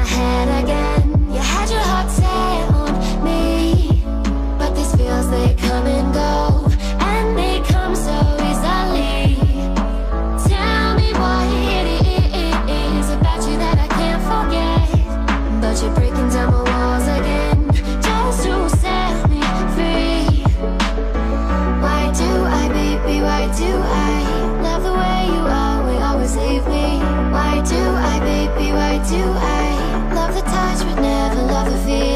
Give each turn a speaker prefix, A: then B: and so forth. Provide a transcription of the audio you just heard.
A: my head. love of it.